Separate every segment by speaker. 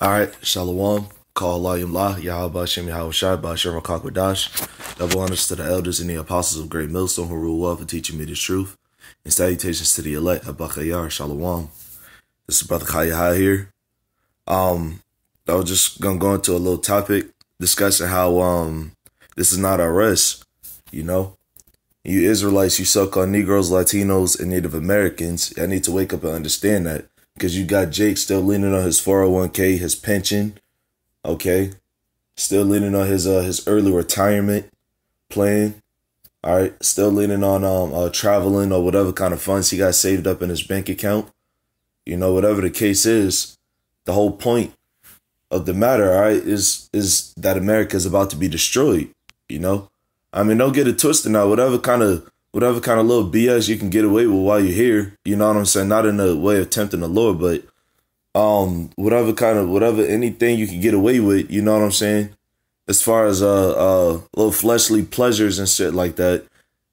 Speaker 1: All right, Shalom. Call Layim La, Yahweh Shem Yahweh Shai, Bashem Kwadash. Double honors to the elders and the apostles of Great Millstone who rule well for teaching me the truth. And salutations to the elect, Abakayar, Shalom. This is Brother Kaya here. Um, I was just gonna go into a little topic discussing how um this is not our rest, you know. You Israelites, you so-called Negroes, Latinos, and Native Americans, I need to wake up and understand that because you got Jake still leaning on his 401k, his pension, okay? Still leaning on his uh his early retirement plan. All right, still leaning on um uh, traveling or whatever kind of funds he got saved up in his bank account. You know, whatever the case is, the whole point of the matter, all right, is is that America is about to be destroyed. You know, I mean, don't get it twisted now. Whatever kind of whatever kind of little BS you can get away with while you're here, you know what I'm saying? Not in a way of tempting the Lord, but um, whatever kind of whatever anything you can get away with, you know what I'm saying? As far as uh uh little fleshly pleasures and shit like that,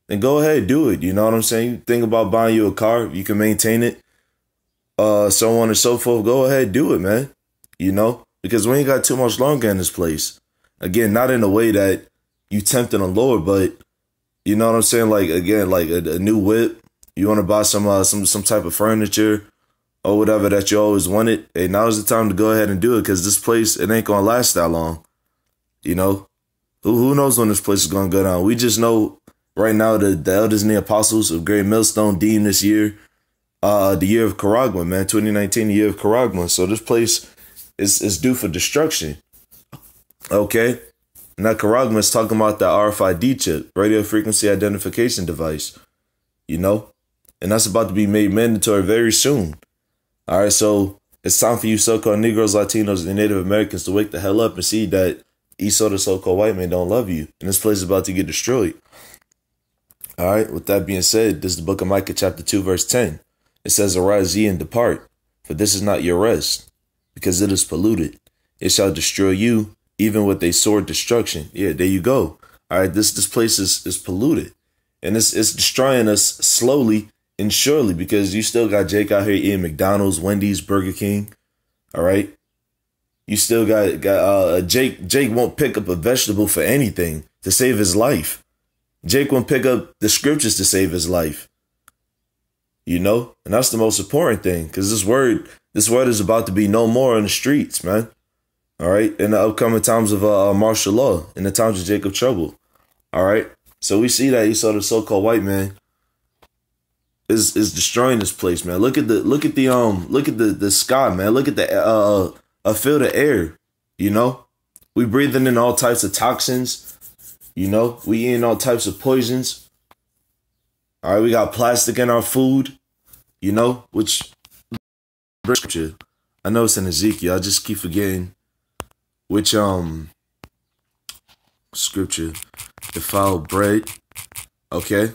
Speaker 1: then go ahead do it. You know what I'm saying? Think about buying you a car, you can maintain it, uh, so on and so forth. Go ahead, do it, man. You know, because we ain't got too much longer in this place. Again, not in a way that you tempting the Lord, but you know what I'm saying? Like again, like a, a new whip. You want to buy some uh, some some type of furniture or whatever that you always wanted. Hey, now's the time to go ahead and do it because this place it ain't gonna last that long. You know, who who knows when this place is gonna go down? We just know right now that the elders and the apostles of Great Millstone deemed this year uh the year of Charagma, man, 2019, the year of Charagma. So this place is is due for destruction. Okay. Now Charagma is talking about the RFID chip, radio frequency identification device. You know? And that's about to be made mandatory very soon. All right, so it's time for you so-called Negroes, Latinos, and Native Americans to wake the hell up and see that Esau, the so-called white man, don't love you, and this place is about to get destroyed. All right. With that being said, this is the book of Micah, chapter two, verse ten. It says, "Arise ye and depart, for this is not your rest, because it is polluted. It shall destroy you, even with a sword destruction." Yeah, there you go. All right. This this place is is polluted, and it's it's destroying us slowly and surely because you still got Jake out here eating McDonald's, Wendy's, Burger King. All right. You still got got uh Jake Jake won't pick up a vegetable for anything to save his life. Jake won't pick up the scriptures to save his life. You know? And that's the most important thing. Cause this word, this word is about to be no more on the streets, man. All right. In the upcoming times of uh, martial law, in the times of Jacob trouble. All right. So we see that Esau, the so-called white man, is is destroying this place, man. Look at the look at the um look at the the sky, man. Look at the uh a field of air. You know, we breathing in all types of toxins. You know, we eating all types of poisons. All right, we got plastic in our food. You know, which. I know it's in Ezekiel. I just keep forgetting which um scripture defiled bread. Okay.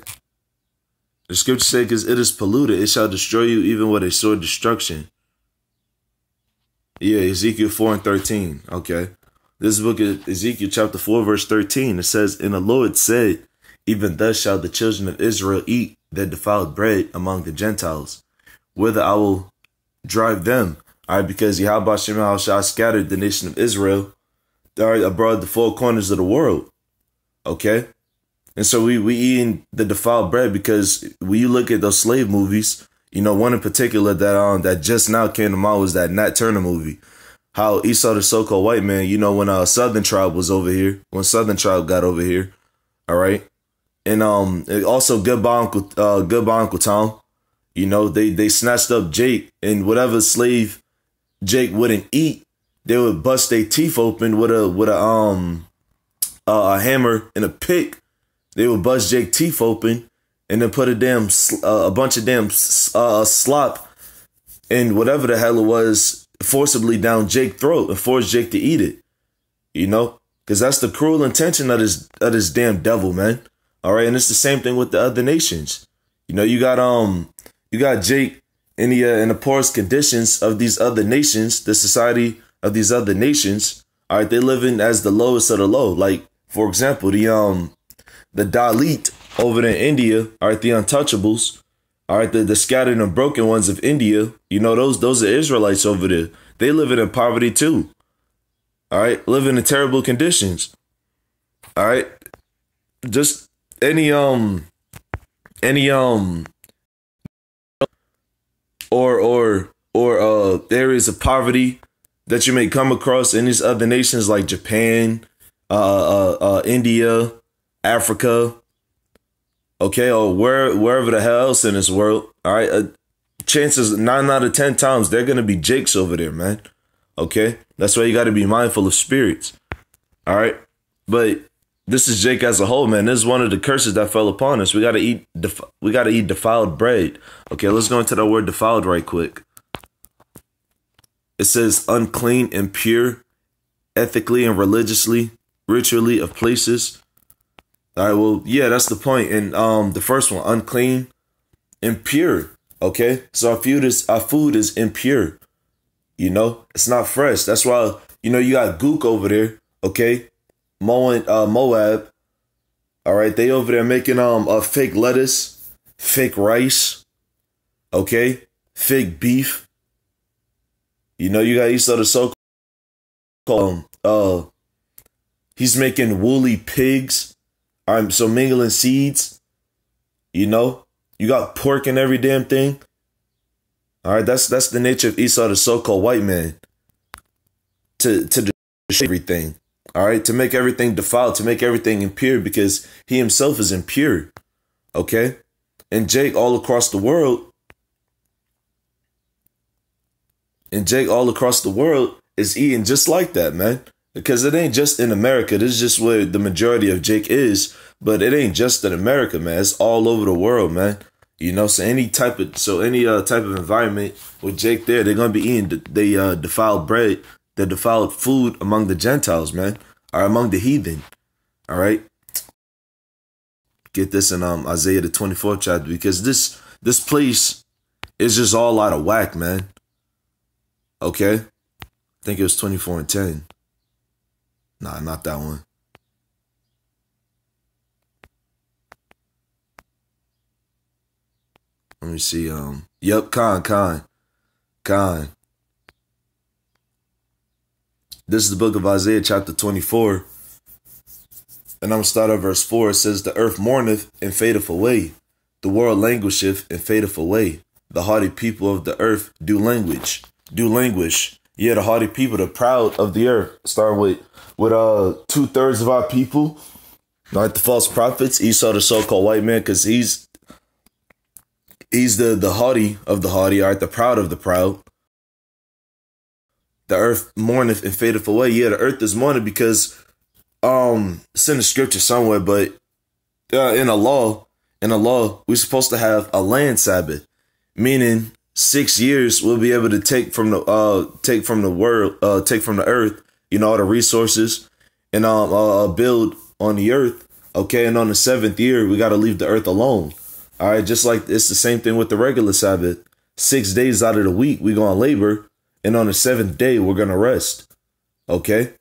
Speaker 1: The scripture says, because it is polluted, it shall destroy you even with a sword destruction. Yeah, Ezekiel 4 and 13. Okay. This book is Ezekiel chapter 4, verse 13. It says, And the Lord said, Even thus shall the children of Israel eat their defiled bread among the Gentiles, whither I will drive them. All right, because Yahweh Shema shall scattered the nation of Israel all right, abroad the four corners of the world. Okay. And so we we eating the defiled bread because when you look at those slave movies, you know, one in particular that um that just now came to mind was that Nat Turner movie. How Esau the so-called white man, you know, when uh, Southern tribe was over here, when Southern tribe got over here, all right, and um, also goodbye Uncle, uh, goodbye Uncle Tom, you know, they they snatched up Jake and whatever slave Jake wouldn't eat, they would bust their teeth open with a with a um a hammer and a pick they would bust Jake teeth open and then put a damn uh, a bunch of damn uh, slop and whatever the hell it was forcibly down Jake's throat and force Jake to eat it. You know, because that's the cruel intention of this of this damn devil, man. All right, and it's the same thing with the other nations. You know, you got um, you got Jake in uh, in the poorest conditions of these other nations, the society of these other nations. All right, they living as the lowest of the low. Like for example, the um the Dalit over in India are the untouchables. All right, the, the scattered and broken ones of India, you know, those those are Israelites over there. They living in poverty too. All right, living in terrible conditions. All right. Just any um any um or or or uh areas of poverty that you may come across in these other nations like Japan, uh, uh, uh India, Africa, okay, or where wherever the hell else in this world. All right, uh, chances nine out of ten times they're gonna be jakes over there, man. Okay, that's why you got to be mindful of spirits. All right, but this is Jake as a whole, man. This is one of the curses that fell upon us. We gotta eat. Def- we gotta eat defiled bread. Okay, let's go into that word defiled right quick. It says unclean, impure, ethically and religiously, ritually of places. All right, well, yeah, that's the point. And um, the first one, unclean, impure. Okay, so our food is our food is impure. You know, it's not fresh. That's why you know you got Gook over there. Okay, Moab, uh, Moab. All right, they over there making um a fake lettuce, fake rice. Okay, fake beef. You know, you got Esau the so called um, uh he's making woolly pigs. I'm so mingling seeds. You know, you got pork and every damn thing. All right, that's that's the nature of Esau, the so-called white man. To to everything. All right, to make everything defiled, to make everything impure, because he himself is impure. Okay, and Jake all across the world and Jake all across the world is eating just like that, man. Because it ain't just in America. This is just where the majority of Jake is, but it ain't just in America, man. It's all over the world, man. You know, so any type of so any uh, type of environment with Jake there, they're gonna be eating the uh, defiled bread, the defiled food among the Gentiles, man, or among the heathen. All right. Get this in um Isaiah the twenty fourth chapter because this this place is just all out of whack, man. Okay. I think it was 24 and 10. Nah, not that one. Let me see. Um, yep, Khan, Khan, Khan. This is the book of Isaiah, chapter 24. And I'm gonna start at verse 4. It says, The earth mourneth and fadeth away, the world languisheth and fadeth away. The haughty people of the earth do language do languish. Yeah, the haughty people, the proud of the earth. Start with with uh two thirds of our people, like the false prophets. Esau, the so-called white man, because he's he's the the haughty of the haughty, all right, the proud of the proud. The earth mourneth and fadeth away. Yeah, the earth is mourning because um it's in the scripture somewhere, but uh, in a law, in a law, we're supposed to have a land Sabbath, meaning six years we'll be able to take from the uh take from the world uh take from the earth you know all the resources and um uh, uh build on the earth okay? And on the seventh year we got to leave the earth alone all right? Just like it's the same thing with the regular sabbath. Six days out of the week we gonna labor and on the seventh day we're gonna rest okay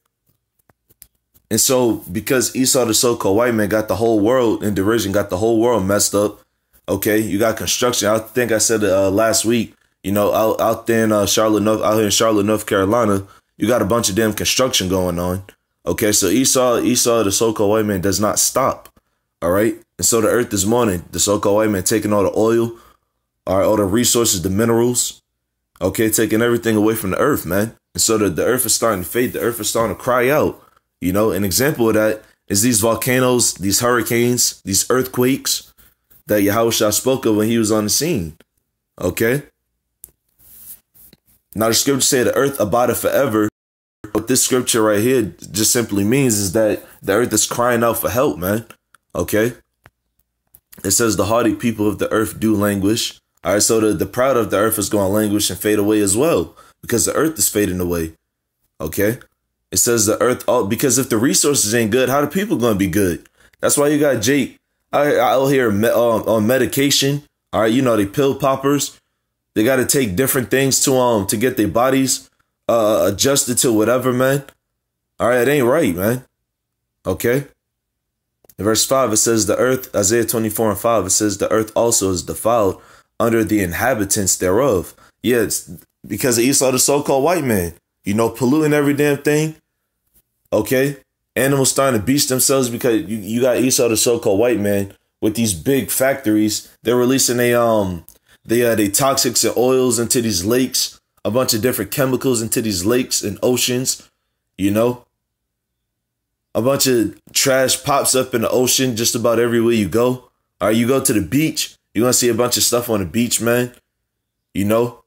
Speaker 1: and so because esau the so-called white man got the whole world in derision got the whole world messed up Okay, you got construction. I think I said uh, last week. You know, out out there in uh, Charlotte, North, out here in Charlotte, North Carolina, you got a bunch of damn construction going on. Okay, so Esau, Esau, the so-called white man, does not stop. All right, and so the earth is mourning. The so-called white man taking all the oil, all right, all the resources, the minerals. Okay, taking everything away from the earth, man. And so the, the earth is starting to fade. The earth is starting to cry out. You know, an example of that is these volcanoes, these hurricanes, these earthquakes that Yahushua spoke of when he was on the scene. Okay? Now the scripture say the earth abideth forever. What this scripture right here just simply means is that the earth is crying out for help, man. Okay? It says the haughty people of the earth do languish. All right, so the, the proud of the earth is going to languish and fade away as well because the earth is fading away. Okay? It says the earth, oh, because if the resources ain't good, how the people going to be good? That's why you got Jake I out here um, on medication. All right, you know they pill poppers. They got to take different things to um to get their bodies uh adjusted to whatever, man. All right, it ain't right, man. Okay. In verse 5, it says, The earth, Isaiah 24 and 5, it says, The earth also is defiled under the inhabitants thereof. It's because of Esau, the so-called white man. You know, polluting every damn thing. Okay, animals starting to beast themselves because you, you got Esau, the so-called white man, with these big factories. They're releasing a um, they uh, they toxics and oils into these lakes, a bunch of different chemicals into these lakes and oceans. You know, a bunch of trash pops up in the ocean just about everywhere you go. All right, you go to the beach, you're gonna see a bunch of stuff on the beach, man. You know,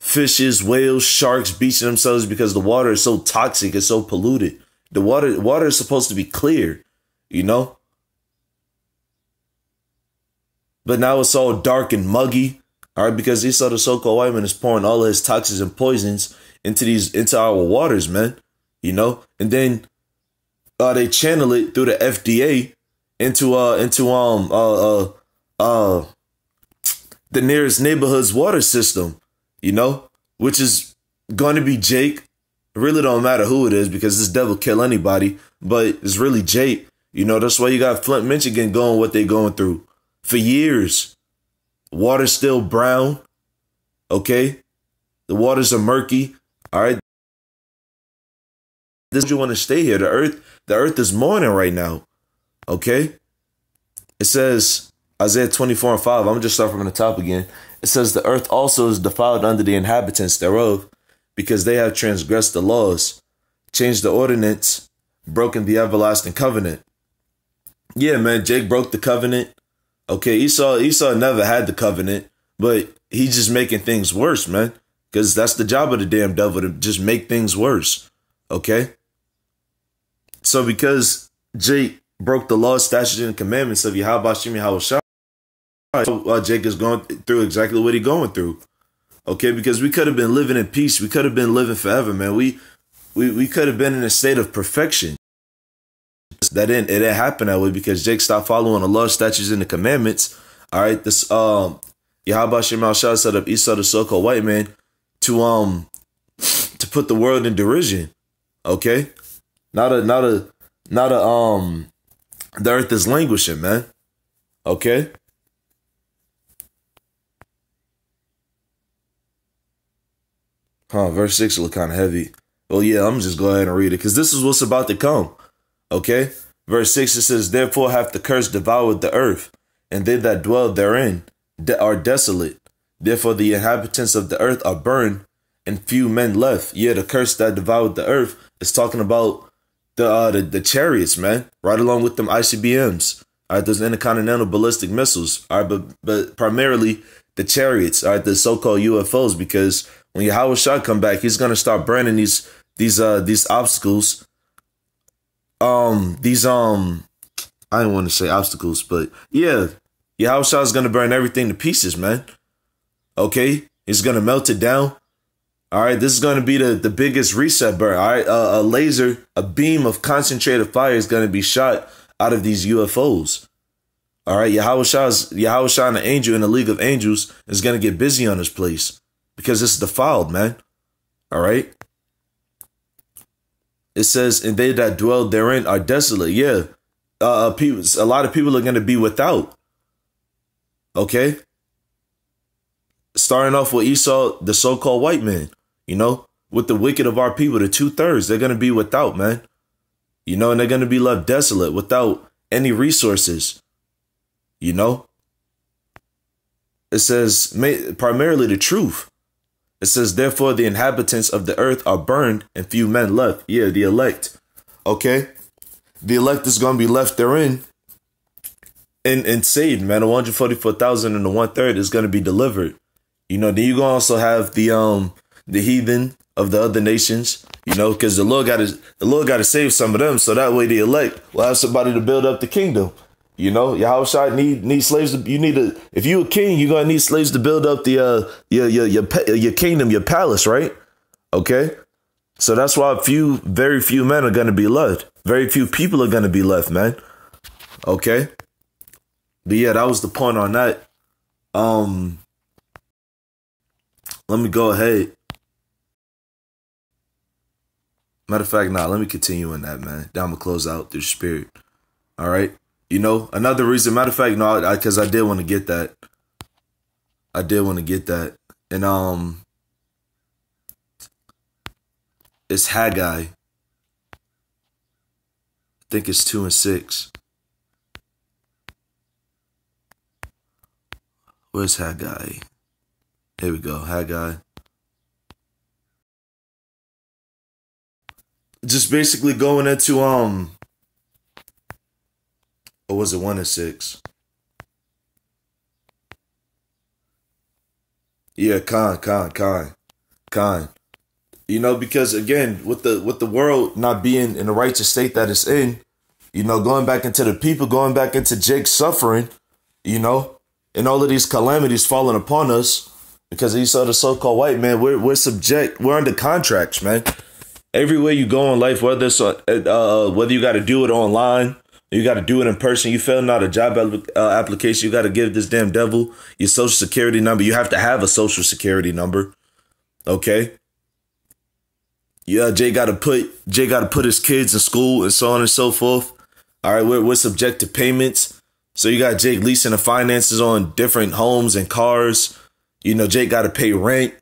Speaker 1: fishes, whales, sharks beaching themselves because the water is so toxic, it's so polluted. The water water is supposed to be clear, you know? But now it's all dark and muggy. All right, because Esau the so-called white man is pouring all of his toxins and poisons into these into our waters, man. You know, and then uh, they channel it through the FDA into uh into um uh uh uh the nearest neighborhood's water system, you know, which is going to be Jake. Really don't matter who it is because this devil kill anybody, but it's really Jake. You know, that's why you got Flint, Michigan going what they going through for years. Water's still brown. Okay. The waters are murky. All right. This you want to stay here. The earth, the earth is mourning right now. Okay. It says Isaiah 24 and 5. I'm going to just start from the top again. It says the earth also is defiled under the inhabitants thereof, because they have transgressed the laws, changed the ordinance, broken the everlasting covenant. Yeah, man, Jake broke the covenant. Okay, Esau Esau never had the covenant, but he's just making things worse, man. Because that's the job of the damn devil to just make things worse. Okay? So because Jake broke the law, statutes, and commandments of Yahweh Shem Uh, Jake is going through exactly what he's going through. Okay, because we could have been living in peace. We could have been living forever, man. We we we could have been in a state of perfection. That didn't it didn't happen that way because Jake stopped following the law, statutes, and the commandments. All right, this um Yahweh Shemal Shah set up Esau the so-called white man to um to put the world in derision. Okay, not a not a not a um the earth is languishing, man. Okay. Huh, verse 6 look kind of heavy. Well, yeah, I'm just go ahead and read it because this is what's about to come. Okay? Verse 6 it says, Therefore hath the curse devoured the earth, and they that dwell therein are desolate. Therefore the inhabitants of the earth are burned, and few men left. Yeah, the curse that devoured the earth is talking about the uh, the, the chariots, man, right along with them ICBMs. All right, those intercontinental ballistic missiles. All right, but but primarily the chariots, all right, the so-called UFOs, because when Yahweh Shah come back, he's gonna start burning these these uh these obstacles. Um, these um, I don't want to say obstacles, but yeah, Yahweh Shah is gonna burn everything to pieces, man. Okay, he's gonna melt it down. All right, this is going to be the, the biggest reset burn. All right, uh, a laser, a beam of concentrated fire is going to be shot out of these UFOs. All right, Yahweh Shah's, Yahweh Shah the angel in the League of Angels is going to get busy on this place because this it's defiled, man. All right. It says, and they that dwell therein are desolate. Yeah. Uh, uh people, a lot of people are going to be without. Okay. Starting off with Esau, the so called white man, you know, with the wicked of our people, the two thirds, they're going to be without, man. You know, and they're going to be left desolate without any resources, you know. It says primarily the truth. It says, therefore, the inhabitants of the earth are burned and few men left. Yeah, the elect. Okay. The elect is going to be left therein and, and saved, man. The 144,000 and the one third is going to be delivered. You know, then you're going to also have the, um, the heathen of the other nations, you know, because the Lord got to, the Lord got to save some of them. So that way the elect will have somebody to build up the kingdom. You know, Yahweh need need slaves. To, you need to if you a king, you're gonna need slaves to build up the uh your your your your kingdom, your palace, right? Okay, so that's why a few, very few men are gonna be left. Very few people are gonna be left, man. Okay, but yeah, that was the point on that. Um, let me go ahead. Matter of fact, nah, let me continue on that, man. Then I'm gonna close out through spirit. All right. You know, another reason, matter of fact, no, because I, I, did want to get that. I did want to get that. And um it's Haggai. I think it's two and six. Where's Haggai? Here we go, Haggai. Just basically going into um or was it one and six? Yeah, Khan, Khan, Khan, Khan. You know, because again, with the with the world not being in the righteous state that it's in, you know, going back into the people, going back into Jake's suffering, you know, and all of these calamities falling upon us because he saw the so-called white man. We're we're subject. We're under contracts, man. Everywhere you go in life, whether it's uh, uh whether you got to do it online, you got to do it in person. You filling out a job uh, application. You got to give this damn devil your social security number. You have to have a social security number. Okay. Yeah, Jay got to put Jay got to put his kids in school and so on and so forth. All right, we're, we're subject to payments. So you got Jake leasing the finances on different homes and cars. You know, Jake got to pay rent.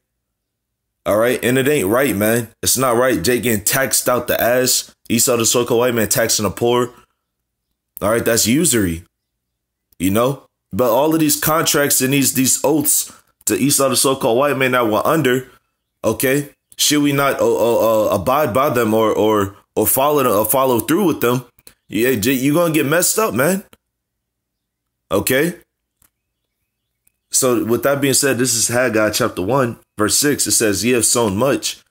Speaker 1: All right, and it ain't right, man. It's not right. Jake getting taxed out the ass. Esau the so-called white man taxing the poor. All right, that's usury. You know, but all of these contracts and these these oaths to Esau the so-called white man that we're under, okay, should we not uh, uh, uh, abide by them or or or follow or follow through with them? Yeah, you're gonna get messed up, man. Okay. So with that being said, this is Haggai chapter one, verse six. It says, "Ye have sown much,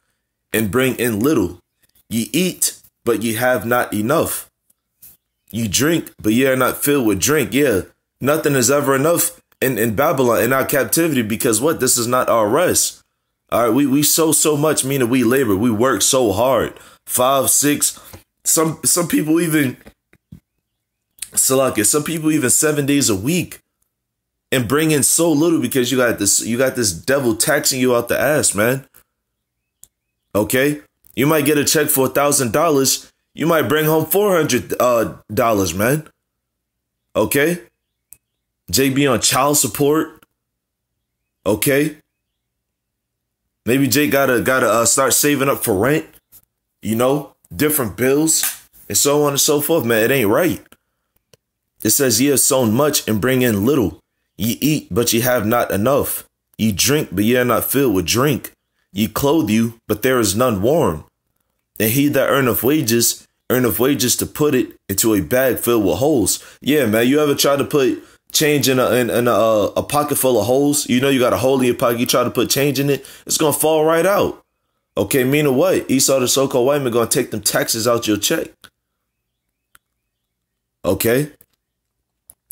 Speaker 1: and bring in little. Ye eat, but ye have not enough. You drink, but ye are not filled with drink. Yeah, nothing is ever enough in in Babylon in our captivity because what? This is not our rest. All right, we we sow so much, meaning we labor, we work so hard. Five, six, some some people even Salaka, some people even seven days a week and bring in so little because you got this you got this devil taxing you out the ass, man. Okay? You might get a check for a thousand dollars. You might bring home four hundred uh dollars, man. Okay? JB on child support. Okay? Maybe Jake gotta gotta uh, start saving up for rent, you know, different bills, and so on and so forth. Man, it ain't right. It says, "Ye have sown much and bring in little. Ye eat, but ye have not enough. Ye drink, but ye are not filled with drink. Ye clothe you, but there is none warm. And he that earneth wages, earneth wages to put it into a bag filled with holes." Yeah, man. You ever try to put change in a in, in a, uh, a pocket full of holes. You know you got a hole in your pocket. You try to put change in it, it's gonna fall right out. Okay, meaning what? Esau, the so-called white man, gonna take them taxes out your check. Okay.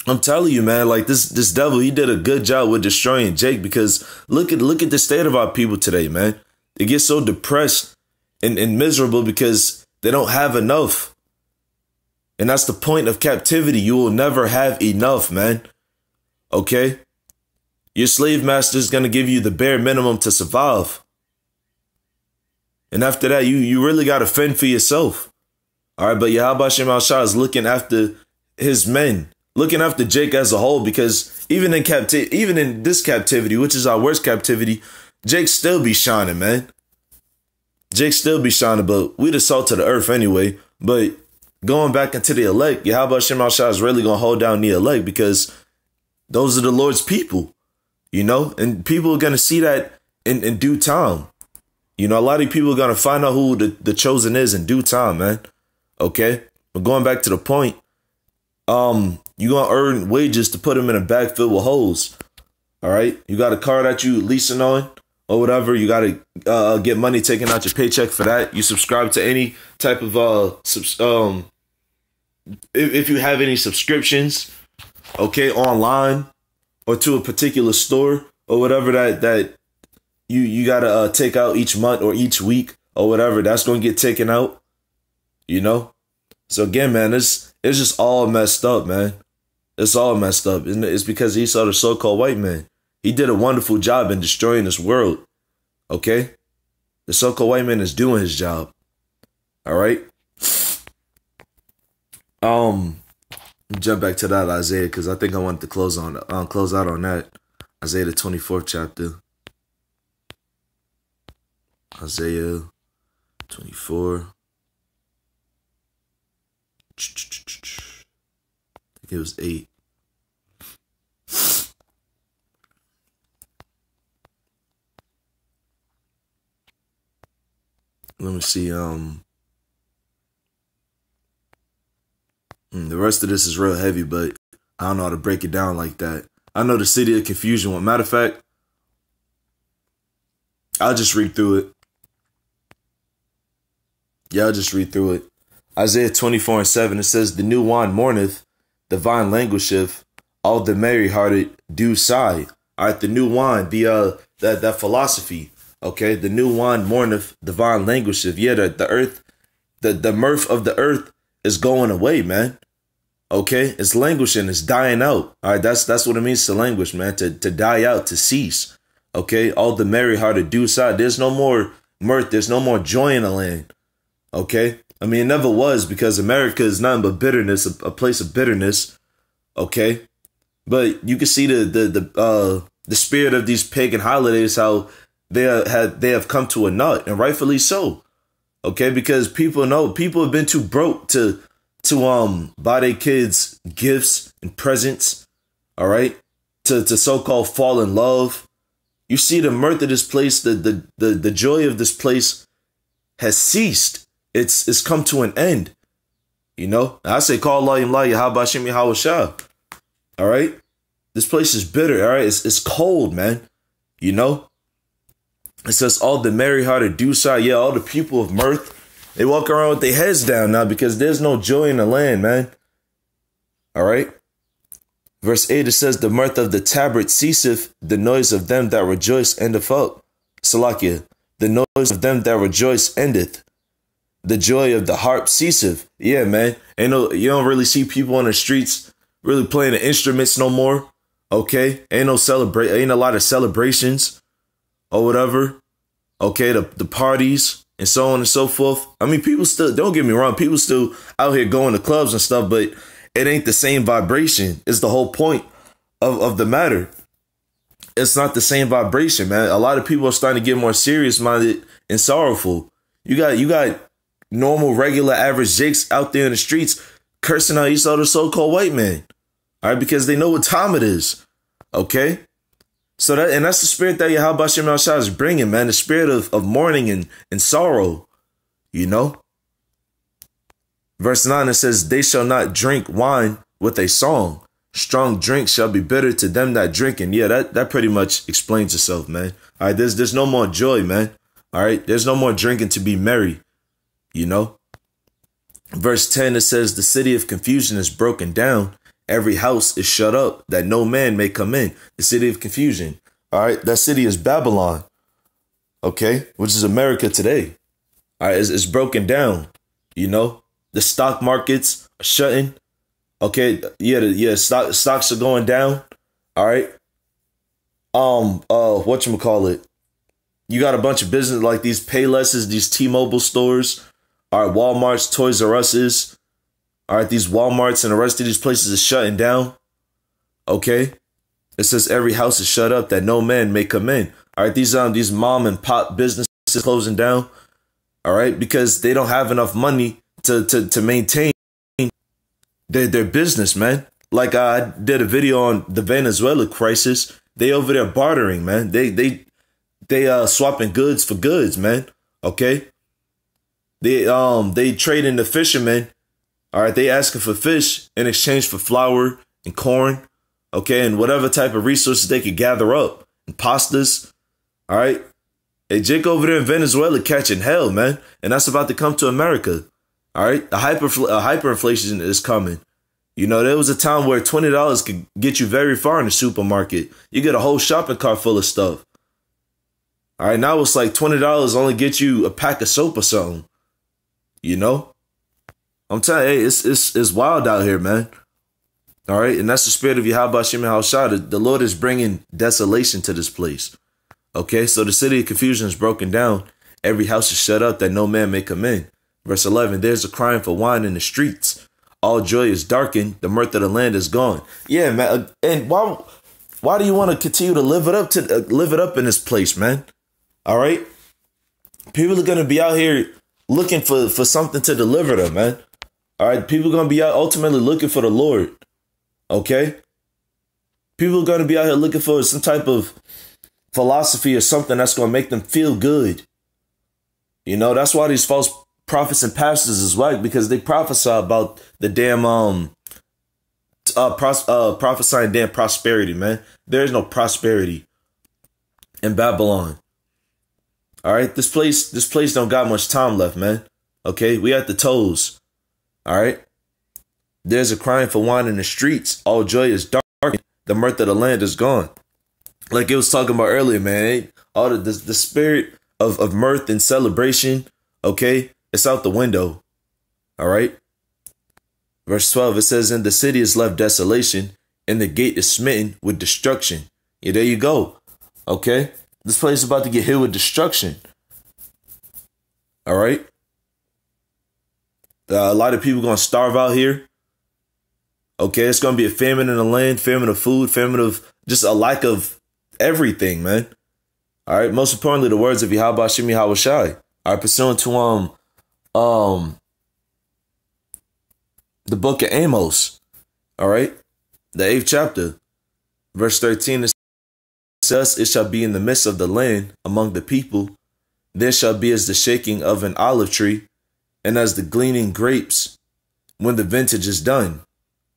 Speaker 1: I'm telling you, man, like this this devil, he did a good job with destroying Jake because look at look at the state of our people today, man. They get so depressed and, and miserable because they don't have enough. And that's the point of captivity. You will never have enough, man. Okay? Your slave master is going to give you the bare minimum to survive. And after that, you, you really got to fend for yourself. All right, but Yahweh Shem Shah is looking after his men, looking after Jake as a whole, because even in captivity, even in this captivity, which is our worst captivity, Jake still be shining, man. Jake still be shining, but we the salt to the earth anyway. But going back into the elect, about Shem Shah is really gonna hold down the elect because those are the Lord's people, you know, and people are to see that in, in due time. You know, a lot of people are to find out who the, the chosen is in due time, man. Okay. But going back to the point, um, you're to earn wages to put them in a bag filled with holes. All right. You got a car that you leasing on or whatever. You got to uh, get money taken out your paycheck for that. You subscribe to any type of, uh, subs- um, if, if you have any subscriptions, okay, online or to a particular store or whatever that that you you gotta uh, take out each month or each week or whatever that's gonna get taken out. You know, so again, man, it's it's just all messed up, man. It's all messed up, and it's because Esau, the so-called white man, he did a wonderful job in destroying this world. Okay, the so-called white man is doing his job. All right. Um, jump back to that Isaiah because I think I want to close on uh, close out on that Isaiah the 24th chapter. Isaiah 24. I think it was 8. Let me see. Um, hmm, the rest of this is real heavy, but I don't know how to break it down like that. I know the city of confusion. One matter of fact, I'll just read through it. Yeah, I'll just read through it. Isaiah 24 and 7, it says, The new wine mourneth, the vine languisheth, all the merry hearted do sigh. All right, the new wine, the uh that that philosophy. Okay, the new wine mourneth, the vine languisheth. Yeah, the, the earth, the, the mirth of the earth is going away, man. Okay, it's languishing, it's dying out. All right, that's that's what it means to languish, man. To to die out, to cease. Okay, all the merry hearted do sigh. There's no more mirth. There's no more joy in the land. Okay, I mean it never was because America is nothing but bitterness, a, a place of bitterness. Okay, but you can see the the the uh the spirit of these pagan holidays how they had they have come to a nut and rightfully so. Okay, because people know people have been too broke to to um buy their kids gifts and presents, all right? To to so-called fall in love. You see the mirth of this place, the the the, the joy of this place has ceased. It's it's come to an end. You know? I say call Allah Allah Yahabashim Yahawashah. All right? This place is bitter, all right? It's it's cold, man. You know? It says all the merry hearted do yeah, all the people of mirth they walk around with their heads down now because there's no joy in the land, man. All right. Verse 8 it says, The mirth of the tabret ceaseth, the noise of them that rejoice endeth up. Salakia, the noise of them that rejoice endeth. The joy of the harp ceaseth. Yeah, man. Ain't no you don't really see people on the streets really playing the instruments no more. Okay. Ain't no celebrate ain't a lot of celebrations or whatever. Okay, the, the parties and so on and so forth. I mean, people still don't get me wrong, people still out here going to clubs and stuff, but it ain't the same vibration. Is the whole point of, of the matter. It's not the same vibration, man. A lot of people are starting to get more serious minded and sorrowful. You got you got normal, regular, average jakes out there in the streets cursing out each other so-called white man. All right, because they know what time it is. Okay? So that and that's the spirit that Yahweh Shem Shah is bringing, man. The spirit of, of mourning and, and sorrow, you know. Verse 9 it says, They shall not drink wine with a song. Strong drink shall be bitter to them that drink. And yeah, that, that pretty much explains itself, man. All right, there's there's no more joy, man. All right, there's no more drinking to be merry, you know. Verse 10 it says, The city of confusion is broken down, Every house is shut up that no man may come in. The city of confusion. All right. That city is Babylon. Okay. Which is America today. All right. It's, it's broken down. You know, the stock markets are shutting. Okay. Yeah. The, yeah. Stock, stocks are going down. All right. Um, uh, what you call it? You got a bunch of business like these Paylesses, these T-Mobile stores, all right, Walmart's, Toys R Us's, all right, these Walmarts and the rest of these places is shutting down. Okay. It says every house is shut up that no man may come in. All right, these um these mom and pop businesses closing down. All right, because they don't have enough money to to to maintain their their business, man. Like I did a video on the Venezuela crisis. They over there bartering, man. They they they uh swapping goods for goods, man. Okay. They um they trading the fishermen all right, they asking for fish in exchange for flour and corn, okay, and whatever type of resources they could gather up and pastas. All right, hey, Jake over there in Venezuela catching hell, man, and that's about to come to America. All right, a hyper a hyperinflation is coming. You know, there was a time where twenty dollars could get you very far in the supermarket. You get a whole shopping cart full of stuff. All right, now it's like twenty dollars only get you a pack of soap or something. You know, I'm telling you, it's it's it's wild out here, man. All right, and that's the spirit of Yahweh Shem Haushad. The Lord is bringing desolation to this place. Okay, so the city of confusion is broken down. Every house is shut up that no man may come in. Verse 11, there's a crying for wine in the streets. All joy is darkened. The mirth of the land is gone. Yeah, man. And why, Why do you want to continue to live it up to uh, live it up in this place, man? All right. People are gonna be out here looking for for something to deliver them, man. All right. People gonna be out ultimately looking for the Lord. Okay. People are gonna be out here looking for some type of philosophy or something that's gonna make them feel good. You know, that's why these false prophets and pastors is whack because they prophesy about the damn um uh, pros- uh prophesying damn prosperity, man. There is no prosperity in Babylon. All right, this place this place don't got much time left, man. Okay, we at the toes. All right. There's a crying for wine in the streets. All joy is dark. The mirth of the land is gone. Like it was talking about earlier, man. All the the, the spirit of, of mirth and celebration, okay, it's out the window. All right. Verse 12, it says, And the city is left desolation, and the gate is smitten with destruction. Yeah, there you go. Okay. This place is about to get hit with destruction. All right. Uh, a lot of people to starve out here. Okay. It's to be a famine in the land, famine of food, famine of just a lack of everything, man. All right. Most importantly, the words of Yahweh Shimi Hawashai All right, pursuant to um um the book of Amos. All right. The eighth chapter, verse 13 it says, It shall be in the midst of the land among the people. There shall be as the shaking of an olive tree, and as the gleaning grapes when the vintage is done.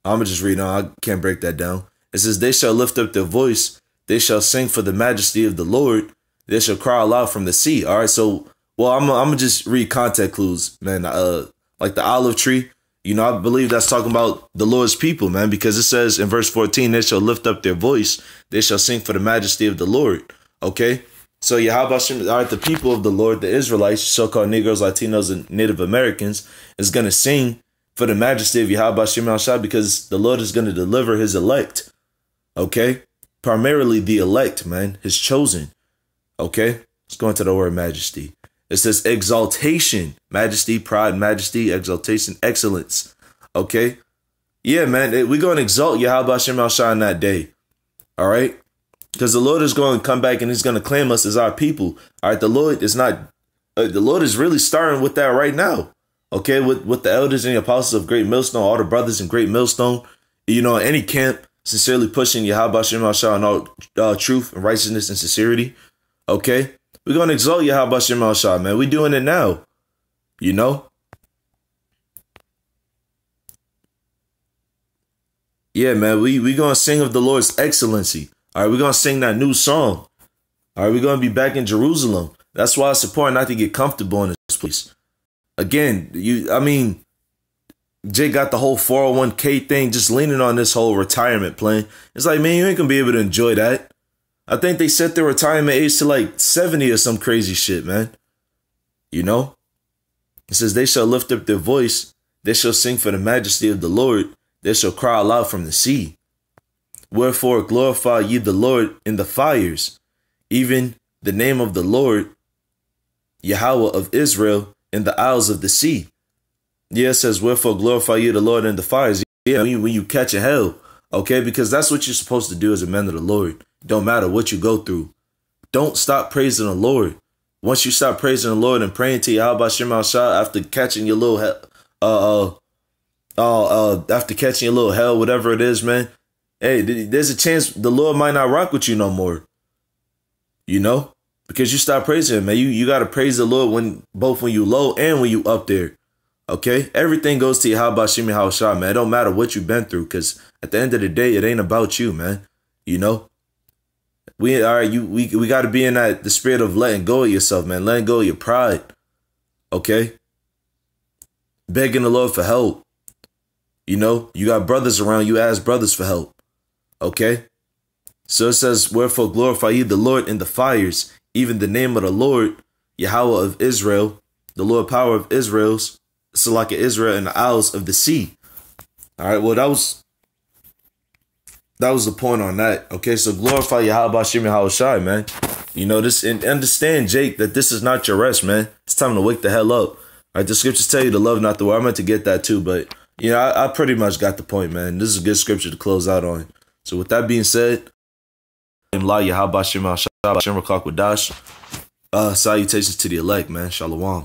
Speaker 1: I'm gonna just read on, I can't break that down. It says, They shall lift up their voice, they shall sing for the majesty of the Lord, they shall cry aloud from the sea. All right, so well, I'm gonna just read context clues, man. Uh, like the olive tree. You know, I believe that's talking about the Lord's people, man, because it says in verse 14, they shall lift up their voice, they shall sing for the majesty of the Lord. Okay. So Yahweh all right, the people of the Lord, the Israelites, so-called Negroes, Latinos, and Native Americans, is gonna sing for the majesty of Yahweh Shai because the Lord is gonna deliver his elect. Okay? Primarily the elect, man, his chosen. Okay? Let's go into the word majesty. It says exaltation, majesty, pride, majesty, exaltation, excellence. Okay? Yeah, man, we're going to exalt Yahweh Shem Al Shah that day. All right? Because the Lord is going to come back and he's going to claim us as our people. All right? The Lord is not, uh, the Lord is really starting with that right now. Okay? With, with the elders and the apostles of Great Millstone, all the brothers in Great Millstone, you know, any camp sincerely pushing Yahweh Shem Shah and all uh, truth and righteousness and sincerity. Okay? We're gonna exalt you, how about Shemal Shah, man? we doing it now. You know? Yeah, man, we we gonna sing of the Lord's excellency. All right, we're gonna sing that new song. All right, we're gonna be back in Jerusalem. That's why it's important not to get comfortable in this place. Again, you I mean, Jay got the whole 401k thing just leaning on this whole retirement plan. It's like, man, you ain't gonna be able to enjoy that. I think they set their retirement age to like 70 or some crazy shit, man. You know? It says, They shall lift up their voice, they shall sing for the majesty of the Lord, they shall cry aloud from the sea. Wherefore glorify ye the Lord in the fires, even the name of the Lord, Yahweh of Israel, in the isles of the sea. Yeah, it says, Wherefore glorify ye the Lord in the fires. Yeah, when you, when you catch a hell, okay? Because that's what you're supposed to do as a man of the Lord. Don't matter what you go through. Don't stop praising the Lord. Once you stop praising the Lord and praying to Yahweh Shema Shah after catching your little hell, uh uh uh after catching your little hell, whatever it is, man. Hey, there's a chance the Lord might not rock with you no more. You know? Because you stop praising him, man. You you gotta praise the Lord when both when you low and when you up there. Okay? Everything goes to Yahweh Shemi Shah, man. It don't matter what you've been through, because at the end of the day, it ain't about you, man. You know? We all right, you we we gotta be in that the spirit of letting go of yourself, man. Letting go of your pride. Okay? Begging the Lord for help. You know, you got brothers around, you ask brothers for help. Okay? So it says, Wherefore glorify ye the Lord in the fires, even the name of the Lord, Yahweh of Israel, the Lord power of Israel's, Salaka Israel and the isles of the sea. All right, well, that was that was the point on that. Okay, so glorify Yahweh Shimi Hawashai, man. You know this and understand, Jake, that this is not your rest, man. It's time to wake the hell up. All right, the scriptures tell you to love not the world. I meant to get that too, but you know, I, I pretty much got the point, man. This is a good scripture to close out on. So with that being said. Uh salutations to the elect, man. Shalom.